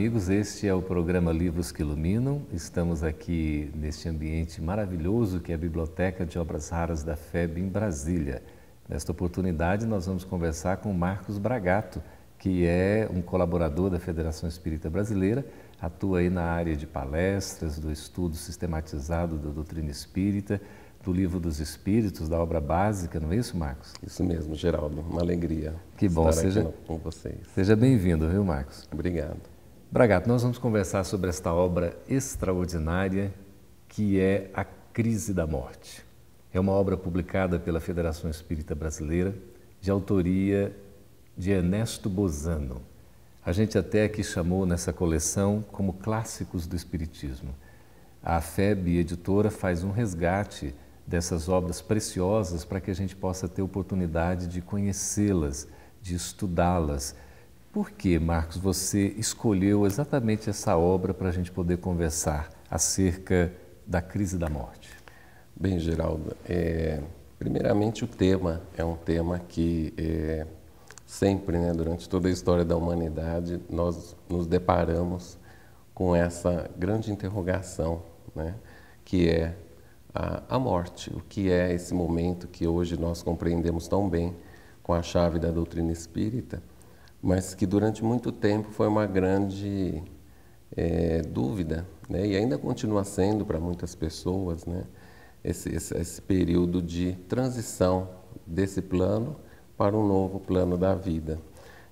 amigos, este é o programa Livros que Iluminam. Estamos aqui neste ambiente maravilhoso que é a Biblioteca de Obras Raras da FEB em Brasília. Nesta oportunidade, nós vamos conversar com Marcos Bragato, que é um colaborador da Federação Espírita Brasileira, atua aí na área de palestras, do estudo sistematizado da doutrina espírita, do Livro dos Espíritos, da obra básica, não é isso, Marcos? Isso mesmo, Geraldo. Uma alegria que bom, estar seja, aqui com vocês. Seja bem-vindo, viu, Marcos? Obrigado. Bragato, nós vamos conversar sobre esta obra extraordinária que é A Crise da Morte. É uma obra publicada pela Federação Espírita Brasileira, de autoria de Ernesto Bozano. A gente até aqui chamou nessa coleção como clássicos do Espiritismo. A FEB Editora faz um resgate dessas obras preciosas para que a gente possa ter oportunidade de conhecê-las, de estudá-las. Por que, Marcos, você escolheu exatamente essa obra para a gente poder conversar acerca da crise da morte? Bem, Geraldo, é, primeiramente o tema é um tema que é, sempre, né, durante toda a história da humanidade, nós nos deparamos com essa grande interrogação, né, que é a, a morte, o que é esse momento que hoje nós compreendemos tão bem com a chave da doutrina espírita, mas que durante muito tempo foi uma grande é, dúvida, né? e ainda continua sendo para muitas pessoas, né? esse, esse, esse período de transição desse plano para um novo plano da vida.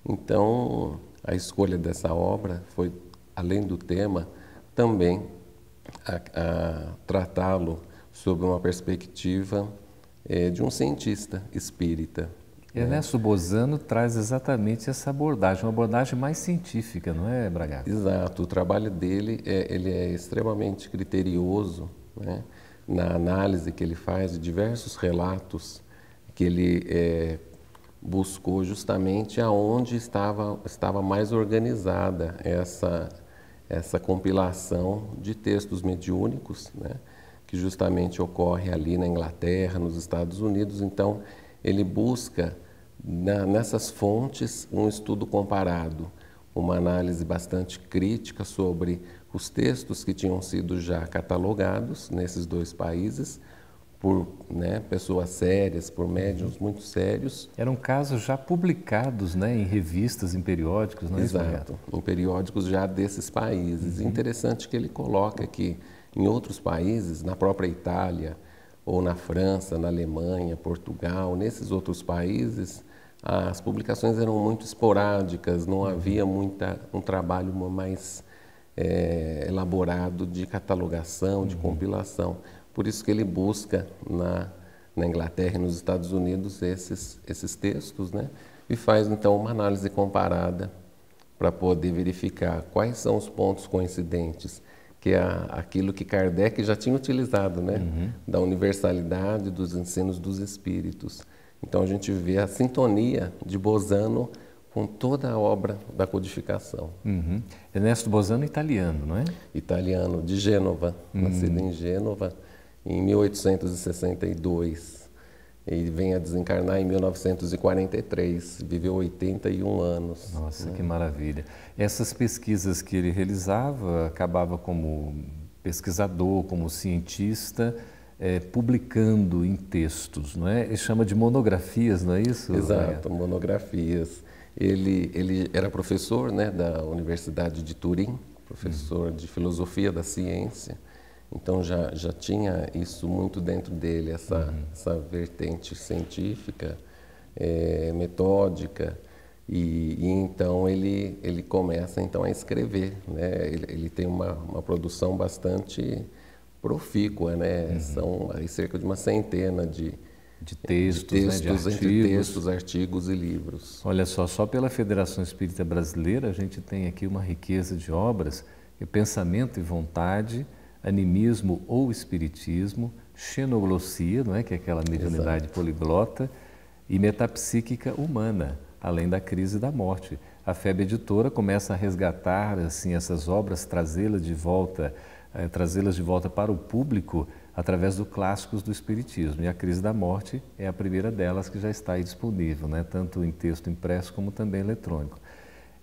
Então, a escolha dessa obra foi, além do tema, também tratá-lo sob uma perspectiva é, de um cientista espírita. Ernesto né? Bozano traz exatamente essa abordagem, uma abordagem mais científica, não é, Braga? Exato. O trabalho dele é, ele é extremamente criterioso né? na análise que ele faz de diversos relatos que ele é, buscou justamente aonde estava, estava mais organizada essa, essa compilação de textos mediúnicos, né? que justamente ocorre ali na Inglaterra, nos Estados Unidos. Então, ele busca na, nessas fontes um estudo comparado, uma análise bastante crítica sobre os textos que tinham sido já catalogados nesses dois países por né, pessoas sérias, por médiums muito sérios. Eram casos já publicados né, em revistas, em periódicos, não é Exato, em periódicos já desses países. Uhum. Interessante que ele coloca que em outros países, na própria Itália, ou na França, na Alemanha, Portugal, nesses outros países, as publicações eram muito esporádicas, não havia muita, um trabalho mais é, elaborado de catalogação, de uhum. compilação. Por isso que ele busca na, na Inglaterra e nos Estados Unidos esses, esses textos, né? e faz então uma análise comparada para poder verificar quais são os pontos coincidentes que é aquilo que Kardec já tinha utilizado, né? Uhum. Da universalidade dos ensinos dos espíritos. Então a gente vê a sintonia de Bozano com toda a obra da codificação. Uhum. Ernesto Bozano italiano, não é? Italiano, de Gênova, uhum. nascido em Gênova em 1862 ele vem a desencarnar em 1943, viveu 81 anos. Nossa, né? que maravilha. Essas pesquisas que ele realizava, acabava como pesquisador, como cientista, é, publicando em textos, não é? Ele chama de monografias, não é isso? Exato, monografias. Ele, ele era professor né, da Universidade de Turim, professor hum. de filosofia da ciência. Então já, já tinha isso muito dentro dele, essa, uhum. essa vertente científica, é, metódica. E, e, então ele, ele começa então a escrever. Né? Ele, ele tem uma, uma produção bastante profícua, né? Uhum. São aí, cerca de uma centena de, de textos, de textos né? de artigos. textos, artigos e livros. Olha só, só pela Federação Espírita Brasileira a gente tem aqui uma riqueza de obras, e pensamento e vontade, animismo ou espiritismo, xenoglossia, não é? que é aquela mediunidade Exato. poliglota, e metapsíquica humana, além da crise da morte. A FEB Editora começa a resgatar assim essas obras, trazê-las de volta, eh, trazê-las de volta para o público através dos clássicos do espiritismo. E a crise da morte é a primeira delas que já está aí disponível, né? tanto em texto impresso como também eletrônico.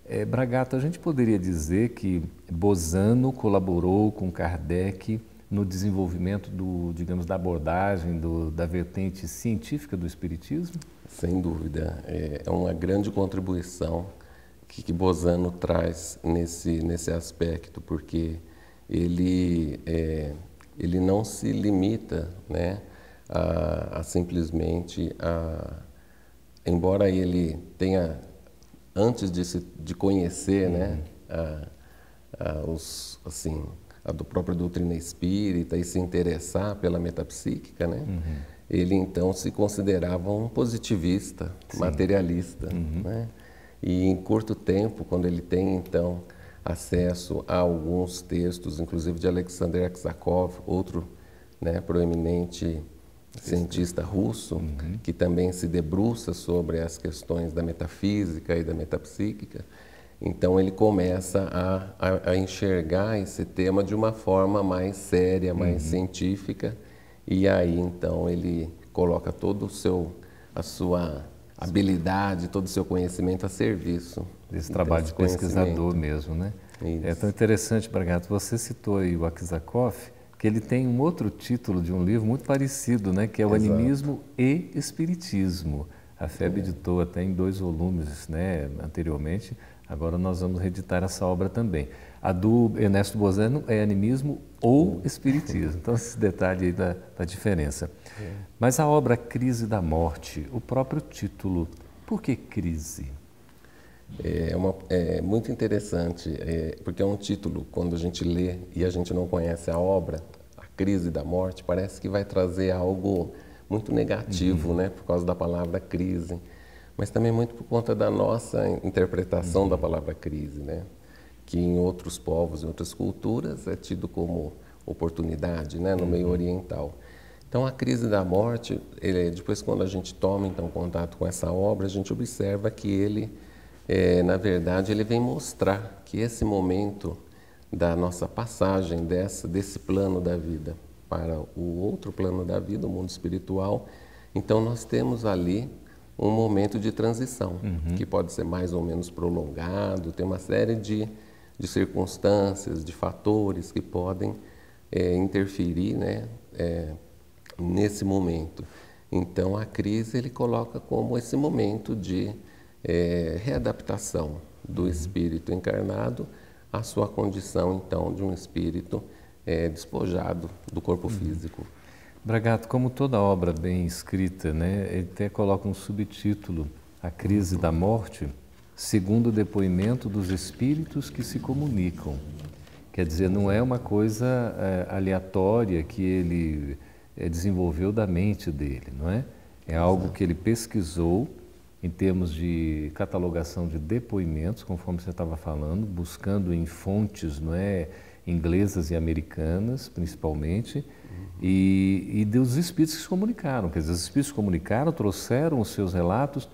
É, Bragato, a gente poderia dizer que Bozano colaborou com Kardec no desenvolvimento do, digamos, da abordagem do, da vertente científica do espiritismo? Sem dúvida, é, é uma grande contribuição que, que Bozano traz nesse nesse aspecto, porque ele é, ele não se limita, né, a, a simplesmente a, embora ele tenha antes de se de conhecer, uhum. né, a, a, os assim a do própria doutrina espírita e se interessar pela metapsíquica, né? Uhum. Ele então se considerava um positivista, Sim. materialista, uhum. né? E em curto tempo, quando ele tem então acesso a alguns textos, inclusive de Alexander Aksakov, outro né, proeminente cientista russo, uhum. que também se debruça sobre as questões da metafísica e da metapsíquica, então ele começa a, a, a, enxergar esse tema de uma forma mais séria, mais uhum. científica, e aí então ele coloca todo o seu a sua habilidade, todo o seu conhecimento a serviço desse trabalho de pesquisador mesmo, né? Isso. É tão interessante, Bragato. Você citou aí o Akizakov, que ele tem um outro título de um livro muito parecido, né? Que é o Exato. Animismo e Espiritismo. A FEB é. editou até em dois volumes, né? Anteriormente Agora nós vamos reeditar essa obra também. A do Ernesto Bozano é animismo ou espiritismo. Então, esse detalhe aí da, da diferença. É. Mas a obra Crise da Morte, o próprio título, por que crise? É, uma, é muito interessante, é, porque é um título, quando a gente lê e a gente não conhece a obra, a crise da morte, parece que vai trazer algo muito negativo, uhum. né, por causa da palavra crise mas também muito por conta da nossa interpretação uhum. da palavra crise, né? que em outros povos, em outras culturas, é tido como oportunidade né? no uhum. meio oriental. Então, a crise da morte, ele, depois quando a gente toma então contato com essa obra, a gente observa que ele, é, na verdade, ele vem mostrar que esse momento da nossa passagem dessa, desse plano da vida para o outro plano da vida, o mundo espiritual, então nós temos ali um momento de transição, uhum. que pode ser mais ou menos prolongado, tem uma série de, de circunstâncias, de fatores que podem é, interferir né, é, nesse momento. Então, a crise ele coloca como esse momento de é, readaptação do uhum. espírito encarnado à sua condição, então, de um espírito é, despojado do corpo uhum. físico. Bragato, como toda obra bem escrita, né, ele até coloca um subtítulo, A Crise da Morte, segundo o depoimento dos espíritos que se comunicam. Quer dizer, não é uma coisa é, aleatória que ele é, desenvolveu da mente dele, não é? É algo que ele pesquisou em termos de catalogação de depoimentos, conforme você estava falando, buscando em fontes, não é, inglesas e americanas, principalmente, e, e dos espíritos que se comunicaram. Quer dizer, os espíritos se comunicaram, trouxeram os seus relatos.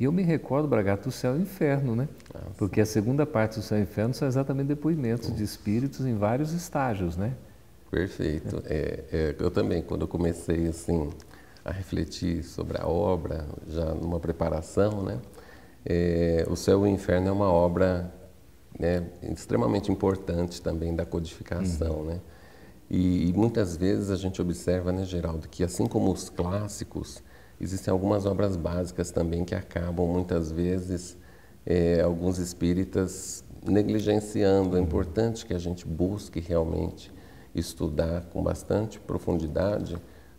E eu me recordo, Bragato, do céu e inferno, né? Ah, Porque a segunda parte do céu e inferno são exatamente depoimentos de espíritos em vários estágios, né? Perfeito. É, é, eu também, quando eu comecei assim a refletir sobre a obra, já numa preparação, né? É, o Céu e o Inferno é uma obra né, extremamente importante também da codificação, uhum. né? E, e, muitas vezes a gente observa, né, Geraldo, que assim como os clássicos, existem algumas obras básicas também que acabam muitas vezes é, alguns espíritas negligenciando. É importante que a gente busque realmente estudar com bastante profundidade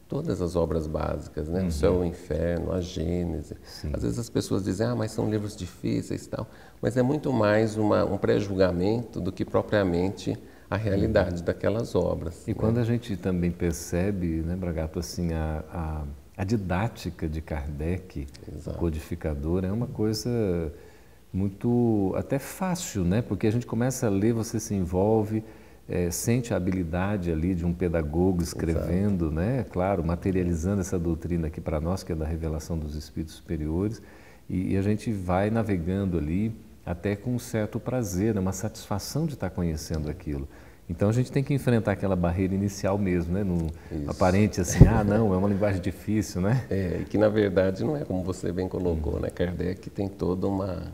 todas as obras básicas, né? Uhum. O Céu e o Inferno, a Gênese. Sim. Às vezes as pessoas dizem, ah, mas são livros difíceis e tal. Mas é muito mais uma, um pré-julgamento do que propriamente a realidade daquelas obras. E né? quando a gente também percebe, né, Bragato, assim, a, a, a didática de Kardec, Exato. codificador, é uma coisa muito até fácil, né? Porque a gente começa a ler, você se envolve, é, sente a habilidade ali de um pedagogo escrevendo, Exato. né? Claro, materializando essa doutrina aqui para nós, que é da revelação dos espíritos superiores, e, e a gente vai navegando ali até com um certo prazer, né? uma satisfação de estar conhecendo aquilo. Então a gente tem que enfrentar aquela barreira inicial mesmo, né? No Isso. aparente assim, ah, não, é uma linguagem difícil, né? É, e que na verdade não é como você bem colocou, né? Kardec tem toda uma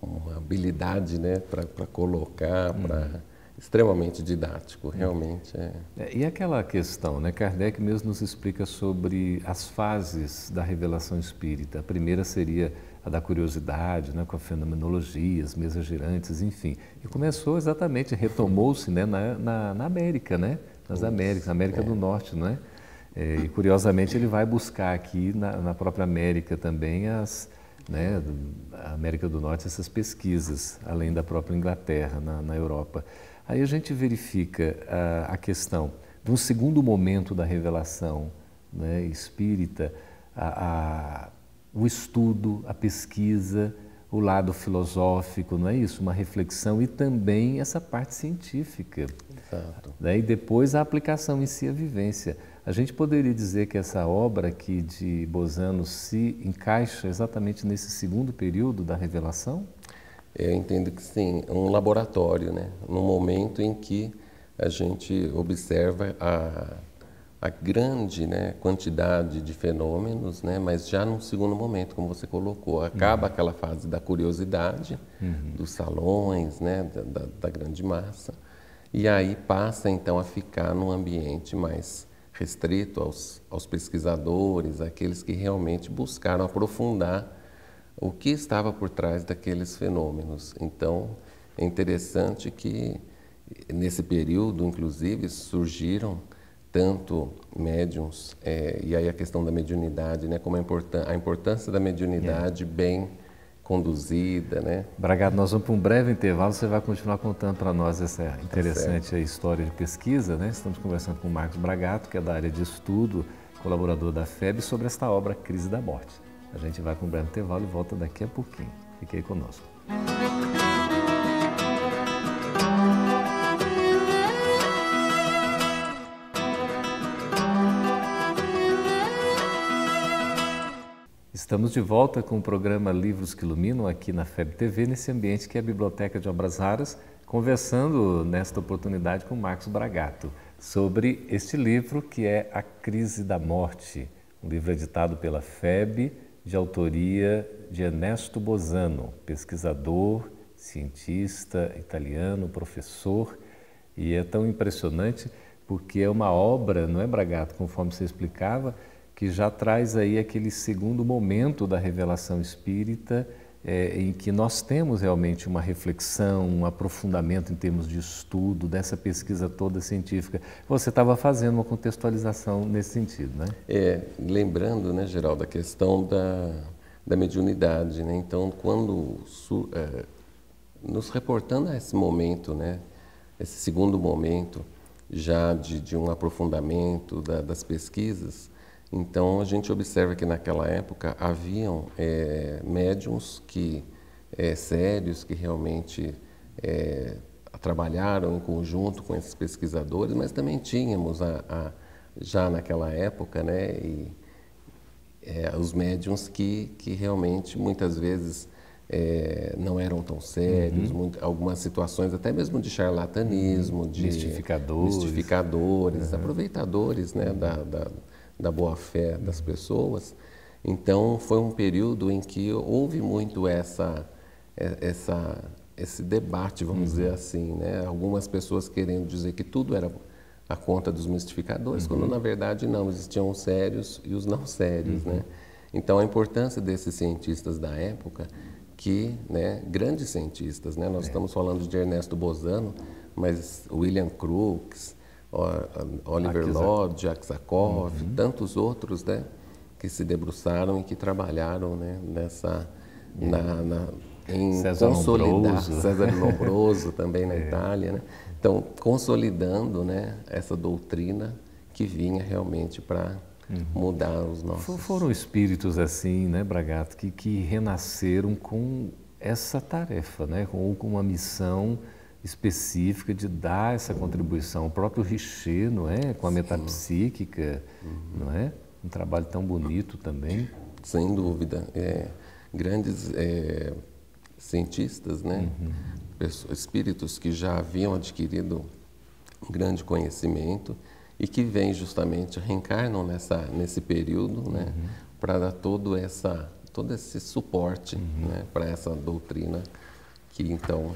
uma habilidade né, para colocar, uhum. para extremamente didático, realmente é. é. E aquela questão, né? Kardec mesmo nos explica sobre as fases da revelação espírita. A primeira seria a da curiosidade, né? com a fenomenologia, as mesas girantes, enfim. E começou exatamente, retomou-se né? na, na, na, América, né? Nas Isso. Américas, América é. do Norte, não é? é? E curiosamente ele vai buscar aqui na, na própria América também as né, a América do Norte essas pesquisas, além da própria Inglaterra, na, na Europa. Aí a gente verifica a, a, questão de um segundo momento da revelação né, espírita, a, a, o estudo, a pesquisa, o lado filosófico, não é isso? Uma reflexão e também essa parte científica. Exato. Né? E depois a aplicação em si, a vivência. A gente poderia dizer que essa obra aqui de Bozano se encaixa exatamente nesse segundo período da revelação? Eu entendo que sim, um laboratório, né? No momento em que a gente observa a, a grande né, quantidade de fenômenos, né? Mas já num segundo momento, como você colocou, acaba uhum. aquela fase da curiosidade, uhum. dos salões, né? Da, da, da grande massa, e aí passa então a ficar num ambiente mais restrito aos, aos pesquisadores, aqueles que realmente buscaram aprofundar o que estava por trás daqueles fenômenos. Então, é interessante que nesse período, inclusive, surgiram tanto médiums, é, e aí a questão da mediunidade, né, como a, importância, a importância da mediunidade é. bem conduzida, né? Bragado, nós vamos para um breve intervalo, você vai continuar contando para nós essa tá interessante tá história de pesquisa, né? Estamos conversando com o Marcos Bragato, que é da área de estudo, colaborador da FEB, sobre esta obra Crise da Morte. A gente vai para um breve intervalo e volta daqui a pouquinho. Fique aí conosco. Estamos de volta com o programa Livros que Iluminam aqui na FEB TV, nesse ambiente que é a Biblioteca de Obras Raras, conversando nesta oportunidade com Marcos Bragato sobre este livro que é A Crise da Morte, um livro editado pela FEB, de autoria de Ernesto Bozano, pesquisador, cientista italiano, professor, e é tão impressionante porque é uma obra, não é Bragato, conforme você explicava, que já traz aí aquele segundo momento da revelação espírita, é, em que nós temos realmente uma reflexão, um aprofundamento em termos de estudo dessa pesquisa toda científica. Você estava fazendo uma contextualização nesse sentido, né? É, lembrando, né, Geraldo, a questão da, da mediunidade, né? Então, quando é, nos reportando a esse momento, né, esse segundo momento já de, de um aprofundamento da, das pesquisas, então a gente observa que naquela época haviam é, médiums que é, sérios que realmente é, trabalharam em conjunto com esses pesquisadores, mas também tínhamos a, a, já naquela época, né, e, é, os médiums que, que realmente muitas vezes é, não eram tão sérios, uhum. muito, algumas situações até mesmo de charlatanismo, uhum. de mistificadores, mistificadores uhum. aproveitadores né, da, da da boa-fé das pessoas. Então, foi um período em que houve muito essa, é, essa, esse debate, vamos uhum. dizer assim. Né? Algumas pessoas querendo dizer que tudo era a conta dos mistificadores, uhum. quando na verdade não, existiam os sérios e os não sérios. Uhum. Né? Então, a importância desses cientistas da época, que, né, grandes cientistas, né? nós é. estamos falando de Ernesto Bozano, mas William Crookes, Oliver Lodge, Aksakov, uhum. tantos outros, né, que se debruçaram e que trabalharam, né, nessa é. na, na, em César consolidar Lombroso. César Lombroso também na é. Itália, né? Então, consolidando, né, essa doutrina que vinha realmente para uhum. mudar os nossos. Foram espíritos assim, né, Bragato, que, que renasceram com essa tarefa, né, com uma missão específica de dar essa contribuição. O próprio Richer, não é? Com a metapsíquica, uhum. não é? Um trabalho tão bonito também. Sem dúvida. É, grandes é, cientistas, né? Uhum. espíritos que já haviam adquirido um grande conhecimento e que vêm justamente, reencarnam nessa, nesse período, né? Uhum. Para dar todo, essa, todo esse suporte uhum. né? para essa doutrina que então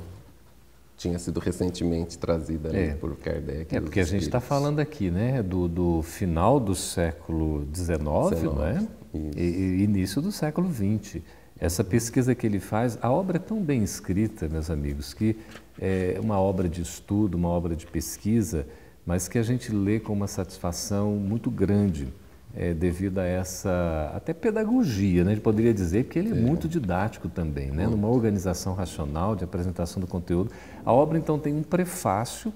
tinha sido recentemente trazida é. por Kardec. É porque a gente está falando aqui, né, do, do final do século XIX, não é? E, e, início do século XX. Essa pesquisa que ele faz, a obra é tão bem escrita, meus amigos, que é uma obra de estudo, uma obra de pesquisa, mas que a gente lê com uma satisfação muito grande é, devido a essa até pedagogia, né? A gente poderia dizer que ele é, é. muito didático também, né? Numa organização racional de apresentação do conteúdo. A obra então tem um prefácio,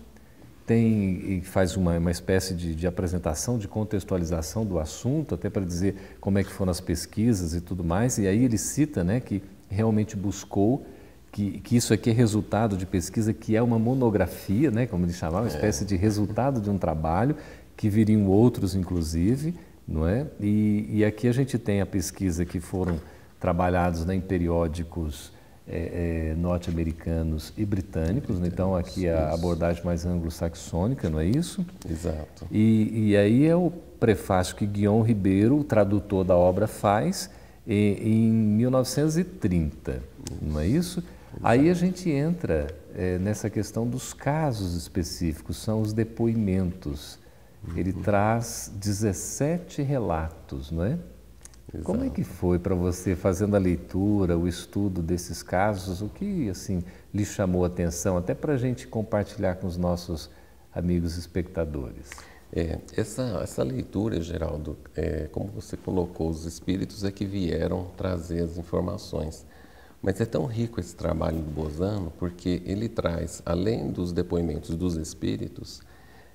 tem e faz uma, uma espécie de, de apresentação, de contextualização do assunto, até para dizer como é que foram as pesquisas e tudo mais. E aí ele cita, né, que realmente buscou que, que, isso aqui é resultado de pesquisa, que é uma monografia, né, como ele chamava, uma é. espécie de resultado de um trabalho, que viriam outros, inclusive, não é? E, e aqui a gente tem a pesquisa que foram trabalhados né, em periódicos é, é, norte-americanos e britânicos, né? então aqui é a abordagem mais anglo-saxônica, não é isso? Exato. E, e, aí é o prefácio que Guion Ribeiro, o tradutor da obra, faz em, em 1930, isso. não é isso? Exato. Aí a gente entra é, nessa questão dos casos específicos, são os depoimentos. Ele traz 17 relatos, não é? Exato. Como é que foi para você fazendo a leitura, o estudo desses casos? O que assim lhe chamou a atenção, até para a gente compartilhar com os nossos amigos espectadores? É, essa, essa leitura, Geraldo, é, como você colocou, os espíritos é que vieram trazer as informações. Mas é tão rico esse trabalho do Bozano porque ele traz, além dos depoimentos dos espíritos,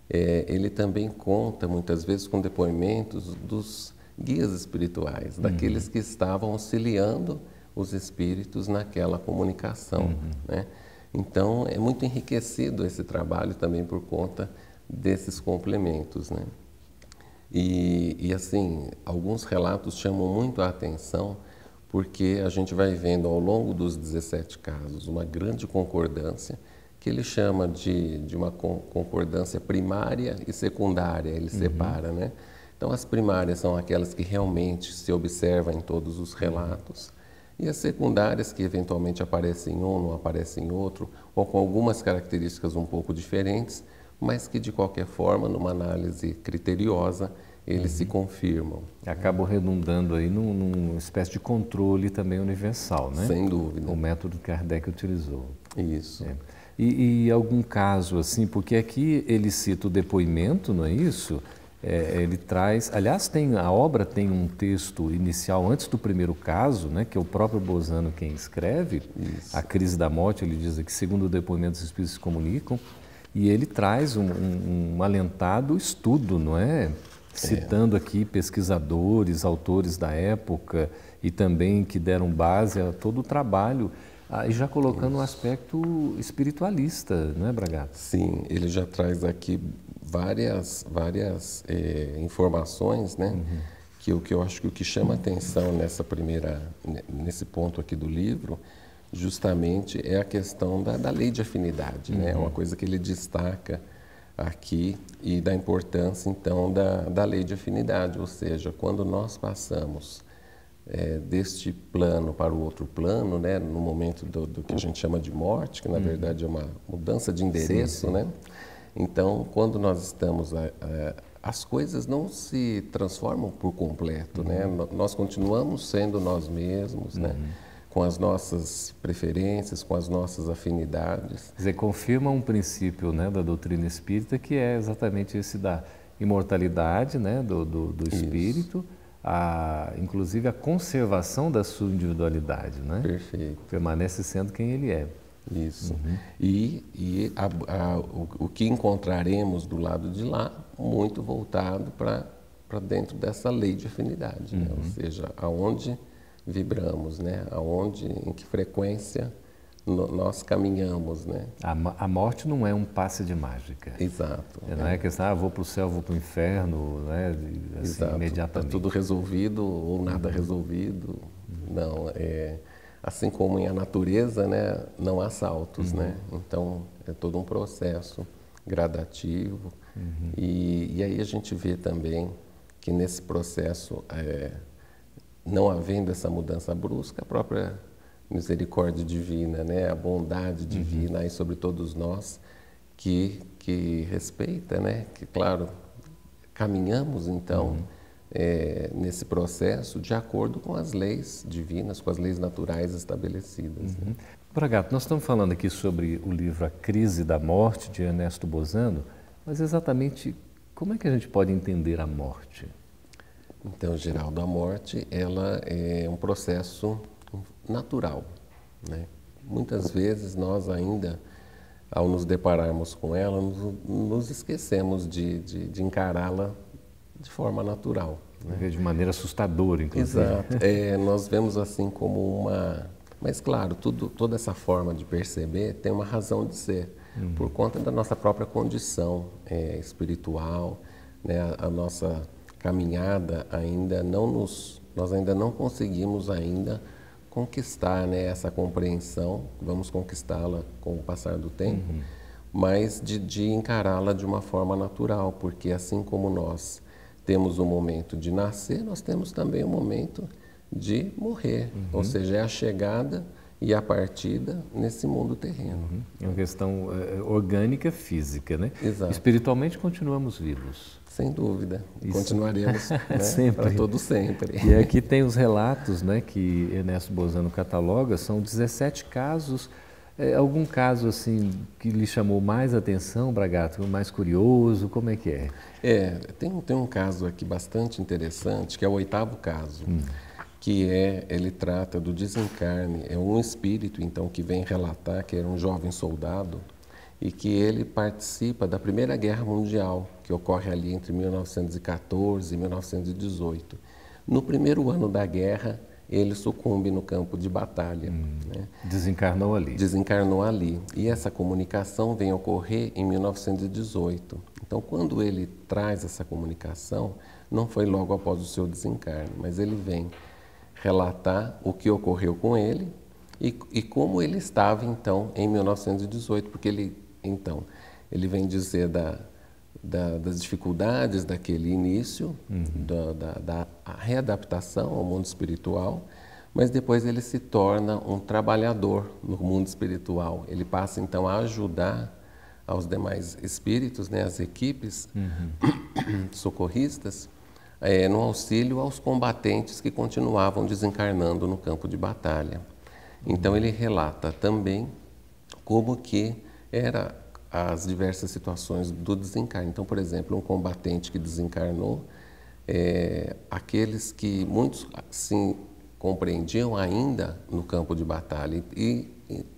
é, ele também conta muitas vezes com depoimentos dos guias espirituais, uhum. daqueles que estavam auxiliando os espíritos naquela comunicação. Uhum. Né? Então, é muito enriquecido esse trabalho também por conta desses complementos. Né? E, e, assim, alguns relatos chamam muito a atenção porque a gente vai vendo ao longo dos 17 casos uma grande concordância que ele chama de, de uma concordância primária e secundária, ele uhum. separa, né? Então, as primárias são aquelas que realmente se observam em todos os relatos, e as secundárias, que eventualmente aparecem em um, não aparecem em outro, ou com algumas características um pouco diferentes, mas que, de qualquer forma, numa análise criteriosa, eles uhum. se confirmam. Acabam redundando aí num, numa espécie de controle também universal, né? Sem dúvida. O método que Kardec utilizou. Isso. É. E, e, algum caso assim, porque aqui ele cita o depoimento, não é isso? É, ele traz, aliás, tem a obra tem um texto inicial antes do primeiro caso, né, que é o próprio Bozano quem escreve, isso. a crise da morte. Ele diz que segundo o depoimento os espíritos se comunicam e ele traz um, um, um alentado estudo, não é? Citando é. aqui pesquisadores, autores da época e também que deram base a todo o trabalho ah, e já colocando Isso. um aspecto espiritualista, não é, Bragato? Sim, ele já traz aqui várias, várias é, informações, né? Uhum. Que o que eu acho que o que chama atenção nessa primeira, nesse ponto aqui do livro, justamente é a questão da, da lei de afinidade, uhum. né? É uma uhum. coisa que ele destaca aqui e da importância então da, da lei de afinidade, ou seja, quando nós passamos é, deste plano para o outro plano, né, no momento do, do, que a gente chama de morte, que na hum. verdade é uma mudança de endereço, sim, sim. né? Então, quando nós estamos a, a, as coisas não se transformam por completo, né? uhum. né? Nós continuamos sendo nós mesmos, né? uhum. né? Com as nossas preferências, com as nossas afinidades. Quer dizer, confirma um princípio, né, da doutrina espírita que é exatamente esse da imortalidade, né, do, do, do espírito. Isso a, inclusive a conservação da sua individualidade, né? Perfeito. Permanece sendo quem ele é. Isso. Uhum. E, e a, a, o, o, que encontraremos do lado de lá, muito voltado para dentro dessa lei de afinidade, uhum. né? ou uhum. seja, aonde vibramos, né? aonde, em que frequência nós caminhamos, né? A, a, morte não é um passe de mágica. Exato. Não é, é questão, ah, vou para o céu, vou para o inferno, né? Assim, Exato. imediatamente. Está tudo resolvido ou nada resolvido. Uhum. Não, é assim como em a natureza, né? Não há saltos, uhum. né? Então é todo um processo gradativo uhum. e, e, aí a gente vê também que nesse processo, é, não havendo essa mudança brusca, a própria misericórdia divina, né? A bondade uhum. divina uhum. aí sobre todos nós que que respeita, né? Que claro caminhamos então uhum. é, nesse processo de acordo com as leis divinas, com as leis naturais estabelecidas. Né? Uhum. Né? Bragato, nós estamos falando aqui sobre o livro A Crise da Morte de Ernesto Bozano, mas exatamente como é que a gente pode entender a morte? Então, Geraldo, a morte ela é um processo natural. Né? Muitas vezes nós ainda, ao nos depararmos com ela, nos, nos esquecemos de, de, de encará-la de forma natural. Né? De maneira assustadora, inclusive. Exato. É, nós vemos assim como uma... Mas, claro, tudo, toda essa forma de perceber tem uma razão de ser, uhum. por conta da nossa própria condição é, espiritual, né? a, a nossa caminhada ainda não nos, nós ainda não conseguimos ainda conquistar né, essa compreensão, vamos conquistá-la com o passar do tempo, uhum. mas de, de encará-la de uma forma natural, porque assim como nós temos o momento de nascer, nós temos também o momento de morrer, uhum. ou seja, é a chegada e a partida nesse mundo terreno. Uhum. É uma questão é, orgânica, física, né? Exato. Espiritualmente continuamos vivos. Sem dúvida. Isso. Continuaremos né? sempre. para todo sempre. E aqui tem os relatos né, que Ernesto Bozano cataloga, são 17 casos. É, algum caso assim que lhe chamou mais atenção, Bragato, mais curioso, como é que é? É, tem, tem um caso aqui bastante interessante, que é o oitavo caso, hum. Que é, ele trata do desencarne, é um espírito, então, que vem relatar que era um jovem soldado, e que ele participa da Primeira Guerra Mundial, que ocorre ali entre 1914 e 1918. No primeiro ano da guerra, ele sucumbe no campo de batalha. Hum, né? Desencarnou ali. Desencarnou ali. E essa comunicação vem ocorrer em 1918. Então, quando ele traz essa comunicação, não foi logo após o seu desencarne, mas ele vem relatar o que ocorreu com ele e, e como ele estava então em 1918, porque ele então, ele vem dizer da, da, das dificuldades daquele início, uhum. da, da, da, readaptação ao mundo espiritual, mas depois ele se torna um trabalhador no mundo espiritual. Ele passa então a ajudar aos demais espíritos, né, as equipes uhum. socorristas, é, no auxílio aos combatentes que continuavam desencarnando no campo de batalha. Então ele relata também como que era as diversas situações do desencarne. Então, por exemplo, um combatente que desencarnou, é, aqueles que muitos sim compreendiam ainda no campo de batalha e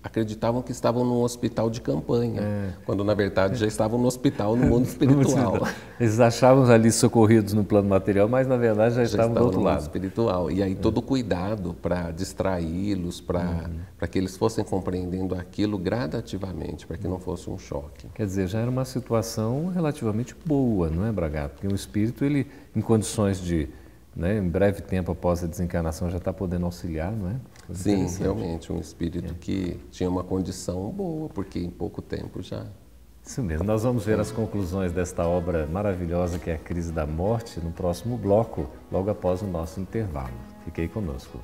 acreditavam que estavam num hospital de campanha, é. quando na verdade já estavam no hospital no mundo espiritual. Eles achavam ali socorridos no plano material, mas na verdade já, já estavam, estavam do outro no lado. espiritual. E aí é. todo o cuidado para distraí-los, para uhum. que eles fossem compreendendo aquilo gradativamente, para que não fosse um choque. Quer dizer, já era uma situação relativamente boa, não é, Bragato? Porque o espírito, ele, em condições de né, em breve tempo após a desencarnação já está podendo auxiliar, não é? Sim, realmente, um espírito é. que tinha uma condição boa, porque em pouco tempo já. Isso mesmo. Nós vamos ver as conclusões desta obra maravilhosa que é a Crise da Morte no próximo bloco, logo após o nosso intervalo. Fiquei conosco.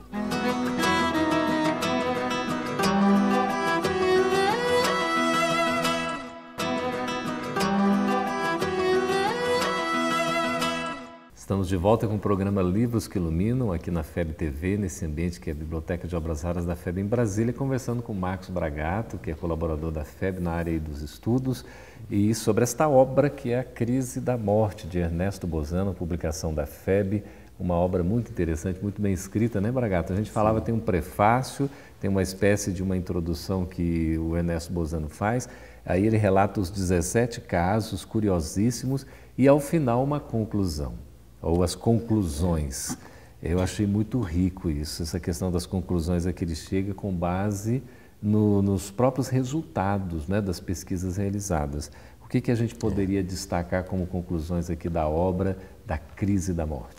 Estamos de volta com o programa Livros que Iluminam, aqui na FEB TV, nesse ambiente que é a Biblioteca de Obras Raras da FEB em Brasília, conversando com Marcos Bragato, que é colaborador da FEB na área dos estudos, e sobre esta obra que é A Crise da Morte, de Ernesto Bozano, publicação da FEB, uma obra muito interessante, muito bem escrita, né, Bragato? A gente falava, tem um prefácio, tem uma espécie de uma introdução que o Ernesto Bozano faz, aí ele relata os 17 casos curiosíssimos e, ao final, uma conclusão ou as conclusões. Eu achei muito rico isso, essa questão das conclusões a que ele chega com base no, nos próprios resultados né, das pesquisas realizadas. O que, que a gente poderia destacar como conclusões aqui da obra da crise da morte?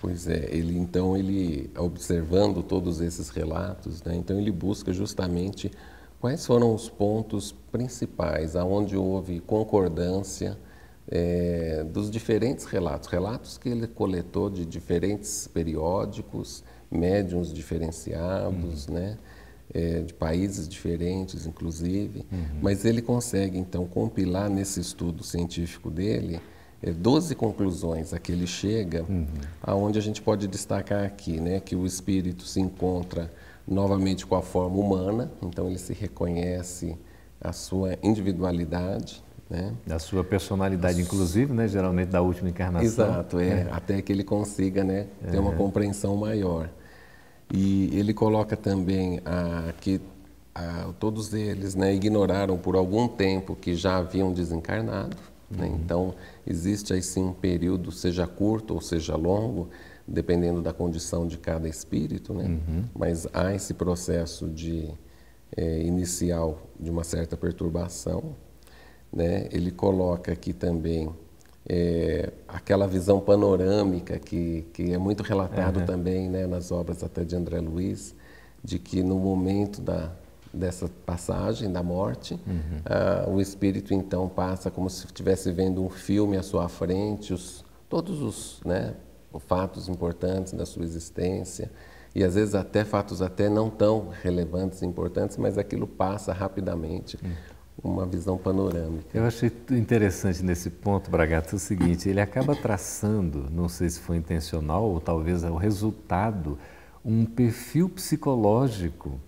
Pois é, ele então ele observando todos esses relatos, né, então ele busca justamente quais foram os pontos principais aonde houve concordância é, dos diferentes relatos, relatos que ele coletou de diferentes periódicos médiums diferenciados, uhum. né? É, de países diferentes, inclusive, uhum. mas ele consegue então compilar nesse estudo científico dele é, 12 conclusões a que ele chega, uhum. aonde a gente pode destacar aqui, né, que o espírito se encontra novamente com a forma humana, então ele se reconhece a sua individualidade, né? Da sua personalidade, inclusive, né? geralmente da última encarnação. Exato, é, é. até que ele consiga né, ter é. uma compreensão maior. E ele coloca também a, que a, todos eles né, ignoraram por algum tempo que já haviam desencarnado. Né? Uhum. Né? Então, existe aí sim um período, seja curto ou seja longo, dependendo da condição de cada espírito, né? Uhum. mas há esse processo de é, inicial de uma certa perturbação né? Ele coloca aqui também é, aquela visão panorâmica que, que é muito relatado uhum. também né, nas obras até de André Luiz, de que no momento da, dessa passagem da morte, uhum. uh, o espírito então passa como se estivesse vendo um filme à sua frente, os, todos os né, fatos importantes da sua existência e às vezes até fatos até não tão relevantes e importantes, mas aquilo passa rapidamente. Uhum uma visão panorâmica. Eu achei interessante nesse ponto, Bragato, o seguinte: ele acaba traçando, não sei se foi intencional ou talvez é o resultado, um perfil psicológico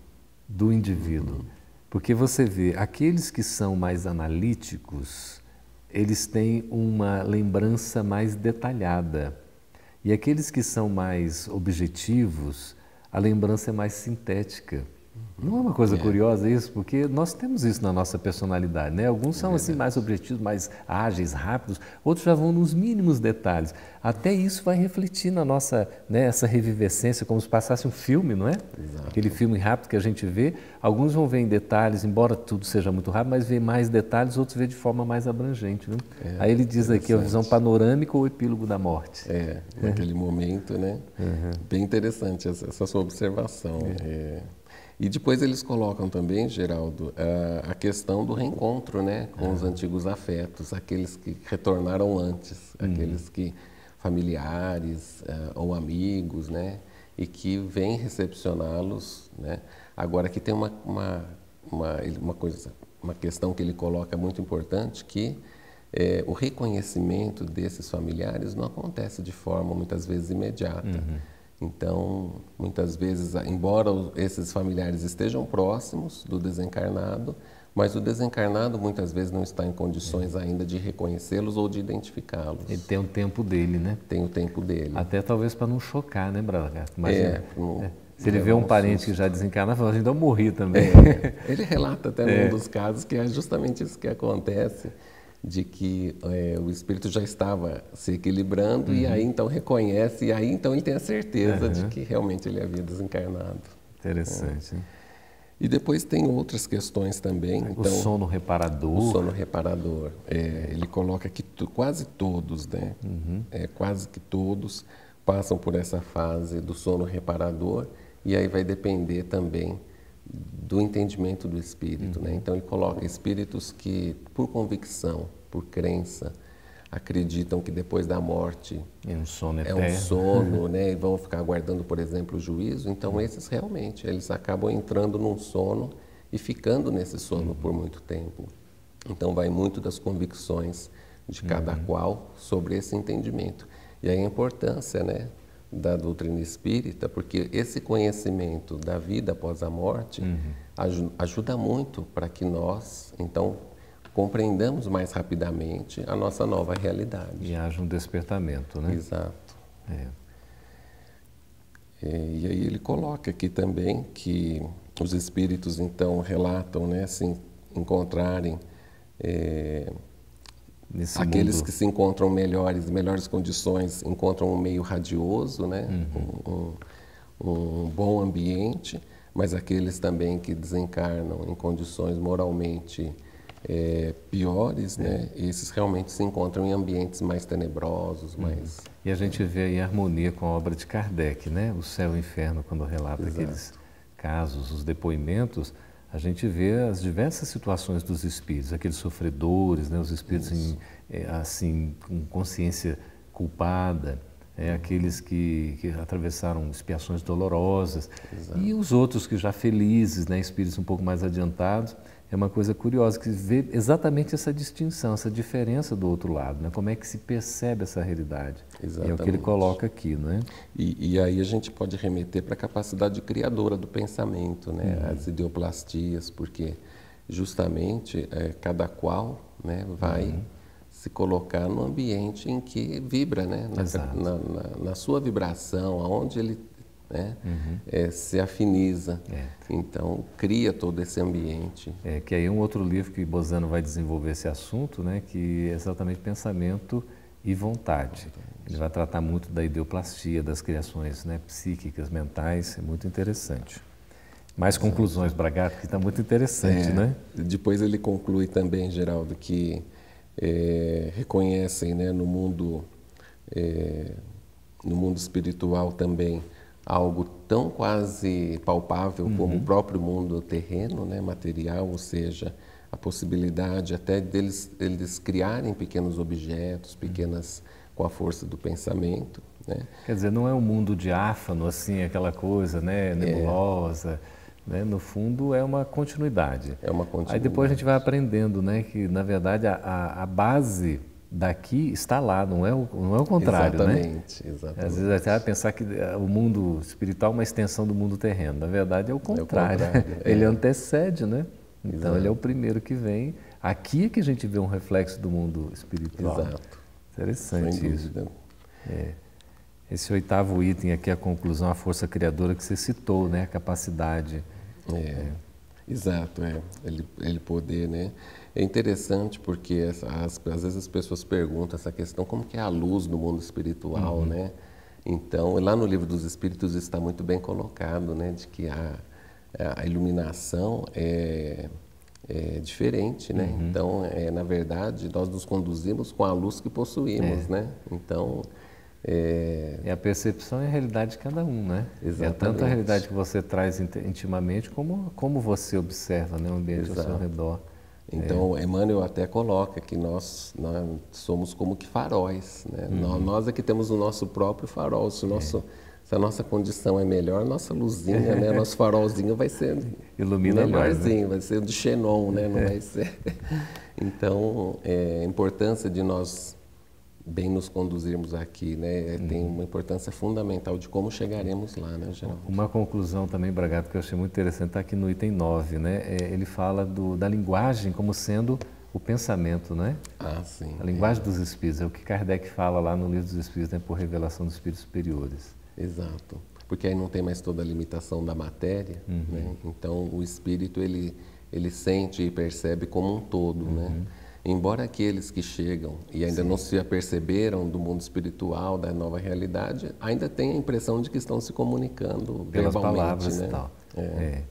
do indivíduo. Uhum. Porque você vê, aqueles que são mais analíticos, eles têm uma lembrança mais detalhada. E aqueles que são mais objetivos, a lembrança é mais sintética. Não é uma coisa é. curiosa isso, porque nós temos isso na nossa personalidade, né? Alguns são é assim mais objetivos, mais ágeis, rápidos, outros já vão nos mínimos detalhes. Até isso vai refletir na nossa, né, essa revivescência, como se passasse um filme, não é? Exato. Aquele filme rápido que a gente vê, alguns vão ver em detalhes, embora tudo seja muito rápido, mas vê mais detalhes, outros vê de forma mais abrangente, né? É, Aí ele diz aqui a visão panorâmica ou epílogo da morte. É, naquele momento, né? Uhum. Bem interessante essa, essa sua observação. É. é. E depois eles colocam também, Geraldo, a questão do reencontro né, com os antigos afetos, aqueles que retornaram antes, uhum. aqueles que familiares uh, ou amigos, né, e que vêm recepcioná-los. Né. Agora, aqui tem uma, uma, uma, uma, coisa, uma questão que ele coloca muito importante, que é, o reconhecimento desses familiares não acontece de forma, muitas vezes, imediata. Uhum então, muitas vezes, embora esses familiares estejam próximos do desencarnado, mas o desencarnado muitas vezes não está em condições ainda de reconhecê-los ou de identificá-los. Ele tem o tempo dele, né? Tem o tempo dele. Até talvez para não chocar, né, Braga? É, não, é. Se ele vê um parente que já desencarna, fala, então eu morri também. É, ele relata até é. num dos casos que é justamente isso que acontece de que é, o espírito já estava se equilibrando uhum. e aí então reconhece e aí então ele tem a certeza uhum. de que realmente ele havia desencarnado. Interessante. É. E depois tem outras questões também. O então, sono reparador. O sono reparador. É, ele coloca que quase todos, né? Uhum. É, quase que todos passam por essa fase do sono reparador e aí vai depender também do entendimento do espírito. Né? Uhum. Né? Então, ele coloca espíritos que, por convicção, por crença, acreditam que depois da morte é um sono, é um sono né? e vão ficar aguardando, por exemplo, o juízo. Então, uhum. esses realmente, eles acabam entrando num sono e ficando nesse sono uhum. por muito tempo. Então, vai muito das convicções de cada uhum. qual sobre esse entendimento. E aí a importância, né, da doutrina espírita, porque esse conhecimento da vida após a morte uhum. ajuda muito para que nós, então, compreendamos mais rapidamente a nossa nova realidade. E haja um despertamento, né? Exato. É. E, e aí ele coloca aqui também que os espíritos, então, relatam, né, se encontrarem é, Nesse Aqueles mundo... que se encontram melhores, melhores condições, encontram um meio radioso, né? Uhum. Um, um, um, bom ambiente, mas aqueles também que desencarnam em condições moralmente é, piores, é. né? Esses realmente se encontram em ambientes mais tenebrosos, uhum. mais... E a gente vê aí a harmonia com a obra de Kardec, né? O Céu e o Inferno, quando relata Exato. aqueles casos, os depoimentos a gente vê as diversas situações dos espíritos, aqueles sofredores, né, os espíritos em, é, assim com consciência culpada, é, aqueles que, que, atravessaram expiações dolorosas Exato. e os outros que já felizes, né, espíritos um pouco mais adiantados. É uma coisa curiosa que vê exatamente essa distinção, essa diferença do outro lado, né? Como é que se percebe essa realidade? Exatamente. É o que ele coloca aqui, não é? E, e aí a gente pode remeter para a capacidade criadora do pensamento, né? Uhum. As ideoplastias, porque justamente é, cada qual, né, vai uhum se colocar no ambiente em que vibra, né? Na, na, na, na sua vibração, aonde ele né? Uhum. É, se afiniza. É. Então, cria todo esse ambiente. É, que aí é um outro livro que Bozano vai desenvolver esse assunto, né? que é exatamente pensamento e vontade. Ele vai tratar muito da ideoplastia, das criações né? psíquicas, mentais, é muito interessante. Mais conclusões, Bragato, que está muito interessante, é. né? Depois ele conclui também, Geraldo, que é, reconhecem né, no mundo é, no mundo espiritual também algo tão quase palpável uhum. como o próprio mundo terreno, né, material, ou seja, a possibilidade até deles eles criarem pequenos objetos, pequenas com a força do pensamento. Né? Quer dizer, não é um mundo diáfano, assim, aquela coisa né, nebulosa. É. Né? No fundo, é uma continuidade. É uma continuidade. Aí depois a gente vai aprendendo né, que, na verdade, a, a base daqui está lá, não é o, não é o contrário, exatamente, né? Exatamente. Às vezes até pensar que eh, o mundo espiritual é uma extensão do mundo terreno. Na verdade, é o contrário. É o contrário ele é. antecede, né? Então, Exato. ele é o primeiro que vem. Aqui é que a gente vê um reflexo do mundo espiritual. Exato. Interessante isso. É. Esse oitavo item aqui, a conclusão, a força criadora que você citou, né? A capacidade é, exato, é. Ele, ele poder, né? É interessante porque as, às vezes as pessoas perguntam essa questão, como que é a luz no mundo espiritual, uhum. né? Então, lá no livro dos Espíritos está muito bem colocado, né? De que a, a iluminação é, é diferente, né? Uhum. Então, é, na verdade, nós nos conduzimos com a luz que possuímos, é. né? Então, é... é a percepção e a realidade de cada um, né? Exatamente. É tanto a realidade que você traz intimamente como como você observa né, o ambiente Exato. ao seu redor. Então, é. Emmanuel até coloca que nós, nós somos como que faróis. Né? Uhum. Nós, é que temos o nosso próprio farol. Se, nosso, é. se a nossa condição é melhor, nossa luzinha, né? nosso farolzinho vai ser Ilumina melhorzinho, mais, né? vai ser de xenon, né? não é. vai ser. Então, é, a importância de nós bem nos conduzirmos aqui, né? Uhum. Tem uma importância fundamental de como chegaremos lá, né, Geraldo? Uma conclusão também, Bragato, que eu achei muito interessante, está aqui no item 9, né? É, ele fala do, da linguagem como sendo o pensamento, né? Ah, sim. A linguagem é. dos espíritos, é o que Kardec fala lá no livro dos espíritos, né, por revelação dos espíritos superiores. Exato. Porque aí não tem mais toda a limitação da matéria, uhum. né? Então, o espírito, ele, ele sente e percebe como um todo, né? uhum. né? Embora aqueles que chegam e ainda Sim. não se aperceberam do mundo espiritual, da nova realidade, ainda têm a impressão de que estão se comunicando pelas palavras né? e tal. É. é.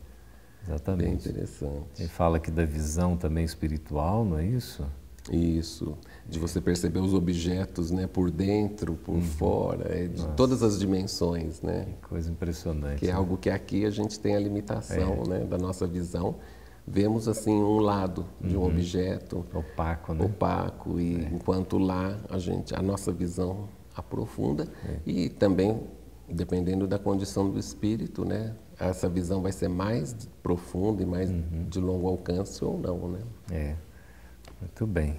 Exatamente. Bem interessante. Ele fala aqui da visão também espiritual, não é isso? Isso, de você perceber os objetos, né, por dentro, por uhum. fora, é de Nossa. todas as dimensões, né? Que coisa impressionante. Que é né? algo que aqui a gente tem a limitação, é. né, da nossa visão vemos assim um lado de um uhum. objeto opaco, né? opaco e é. enquanto lá a gente a nossa visão aprofunda é. e também dependendo da condição do espírito, né? Essa visão vai ser mais profunda e mais uhum. de longo alcance ou não, né? É. Muito bem.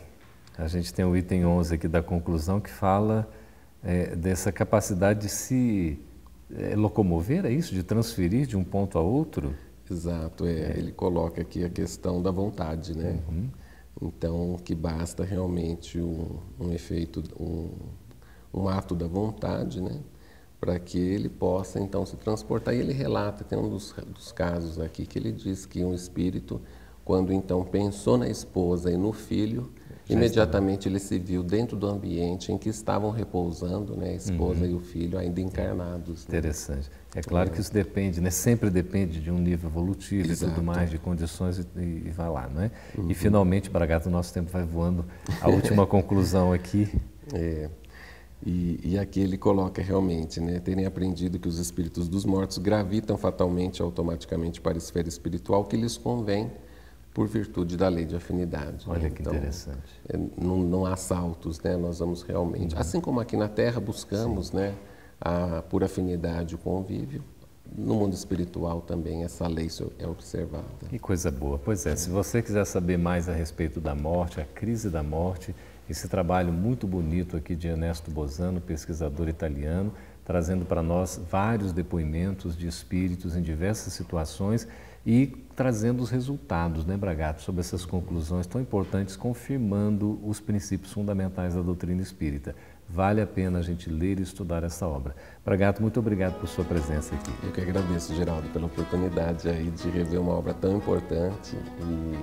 A gente tem o item 11 aqui da conclusão que fala é, dessa capacidade de se é, locomover, é isso? De transferir de um ponto a outro? Exato, é, é. ele coloca aqui a questão da vontade, né? Uhum. Então, que basta realmente um, um efeito, um, um, ato da vontade, né? Para que ele possa então se transportar. E ele relata, tem um dos, dos casos aqui que ele diz que um espírito, quando então pensou na esposa e no filho, Imediatamente ele se viu dentro do ambiente em que estavam repousando, né, a esposa uhum. e o filho ainda encarnados. Né? Interessante. É claro é. que isso depende, né? Sempre depende de um nível evolutivo Exato. e tudo mais, de condições e, e vai lá, não é? Uhum. E finalmente, Bragato, o nosso tempo vai voando. A última conclusão aqui. É. E, e, aqui ele coloca realmente, né, terem aprendido que os espíritos dos mortos gravitam fatalmente, automaticamente para a esfera espiritual que lhes convém por virtude da lei de afinidade. Olha né? que então, interessante. É, não, não, há saltos, né? Nós vamos realmente, uhum. assim como aqui na Terra buscamos, Sim. né, a, por afinidade o convívio, no mundo espiritual também essa lei é observada. Que coisa boa. Pois é, se você quiser saber mais a respeito da morte, a crise da morte, esse trabalho muito bonito aqui de Ernesto Bozano, pesquisador italiano, trazendo para nós vários depoimentos de espíritos em diversas situações e trazendo os resultados, né, Bragato, sobre essas conclusões tão importantes, confirmando os princípios fundamentais da doutrina espírita. Vale a pena a gente ler e estudar essa obra. Bragato, muito obrigado por sua presença aqui. Eu que agradeço, Geraldo, pela oportunidade aí de rever uma obra tão importante e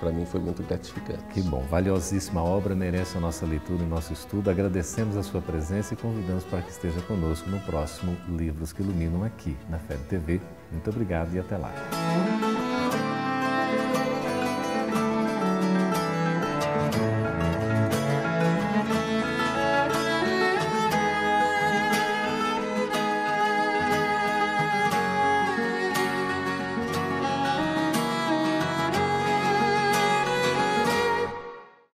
para mim foi muito gratificante. Que bom, valiosíssima obra, merece a nossa leitura e nosso estudo. Agradecemos a sua presença e convidamos para que esteja conosco no próximo Livros que Iluminam aqui na FEB TV. Muito obrigado e até lá.